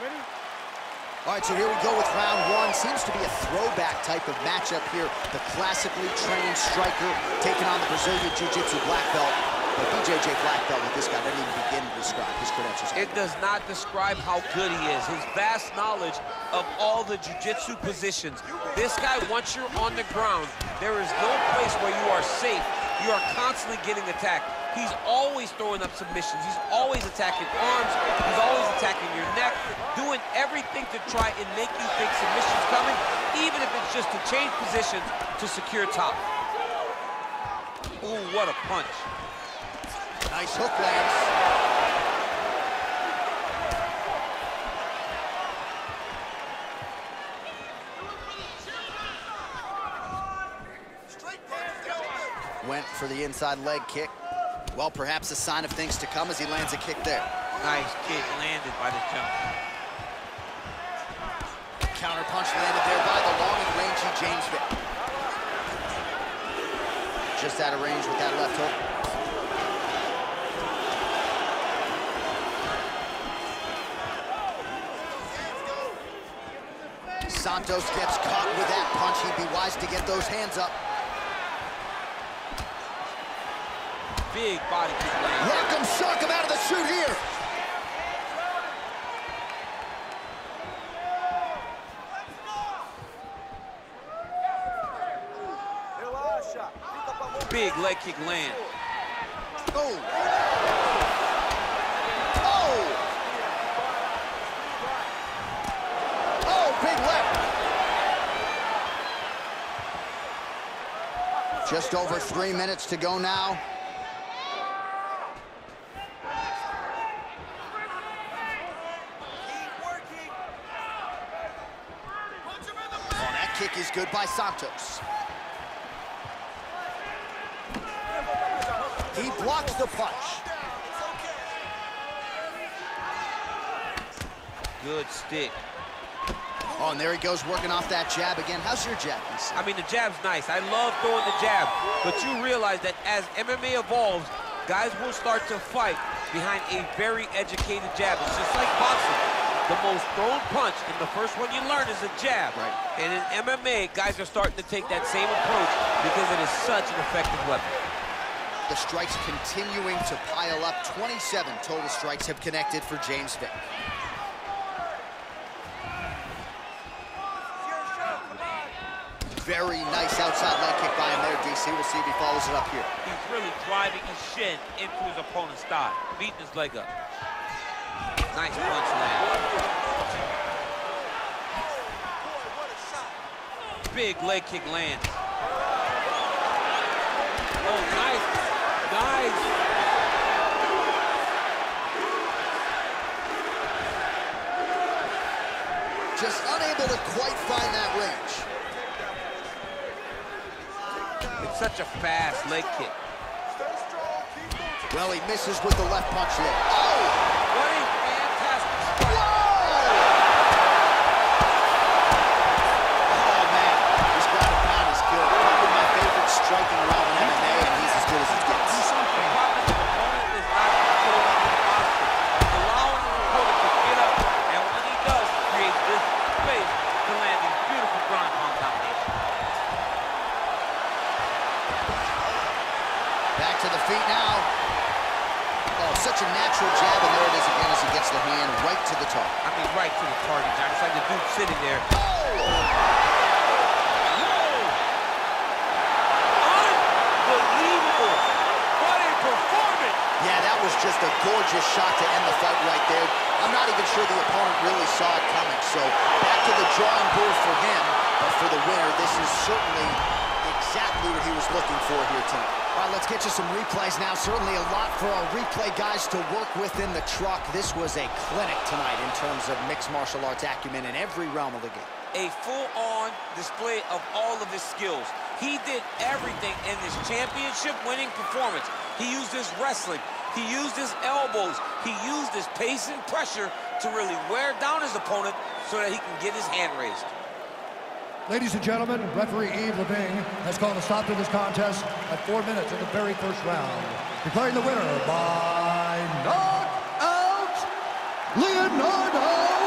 All right, so here we go with round one. Seems to be a throwback type of matchup here. The classically trained striker taking on the Brazilian Jiu-Jitsu black belt. But BJJ black belt with this guy doesn't even begin to describe his credentials. It does not describe how good he is. His vast knowledge of all the jiu-jitsu positions. This guy, once you're on the ground, there is no place where you are safe. You are constantly getting attacked. He's always throwing up submissions. He's always attacking arms. He's always attacking your neck, doing everything to try and make you think submission's coming, even if it's just to change positions to secure top. Ooh, what a punch. Nice hook lands. Went for the inside leg kick. Well, perhaps a sign of things to come as he lands a kick there. Nice kick landed by the jump. Counter punch landed there by the long and rangy James Vick. Just out of range with that left hook. Santos gets caught with that punch. He'd be wise to get those hands up. Big body kick. Rock him, shock him out of the shoot here. Big leg kick land. Oh. Oh. Oh, big left. Just over three minutes to go now. Kick is good by Santos. He blocks the punch. Good stick. Oh, and there he goes working off that jab again. How's your jab? I mean, the jab's nice. I love throwing the jab. But you realize that as MMA evolves, guys will start to fight behind a very educated jab. It's just like boxing. The most thrown punch, and the first one you learn is a jab. Right. And in MMA, guys are starting to take that same approach because it is such an effective weapon. The strikes continuing to pile up. 27 total strikes have connected for James Vick. Very nice outside leg kick by him there, DC. We'll see if he follows it up here. He's really driving his shin into his opponent's thigh, beating his leg up. Nice punch land. Oh boy, what a shot. Big leg kick lands. Oh, nice. Nice. Just unable to quite find that range. It's such a fast leg kick. Well, he misses with the left punch there. Oh! Back to the feet now. Oh, such a natural jab, and there it is again as he gets the hand right to the target. I mean, right to the target, John. It's like the dude sitting there. Oh! Unbelievable! What a performance! Yeah, that was just a gorgeous shot to end the fight right there. I'm not even sure the opponent really saw it coming. So back to the drawing board for him. But for the winner, this is certainly exactly what he was looking for here tonight. All right, let's get you some replays now. Certainly a lot for our replay guys to work with in the truck. This was a clinic tonight in terms of mixed martial arts acumen in every realm of the game. a full-on display of all of his skills. He did everything in this championship-winning performance. He used his wrestling. He used his elbows. He used his pace and pressure to really wear down his opponent so that he can get his hand raised. Ladies and gentlemen, referee Yves Lavigne has called a stop to this contest at four minutes of the very first round, declaring the winner by knockout, Leonardo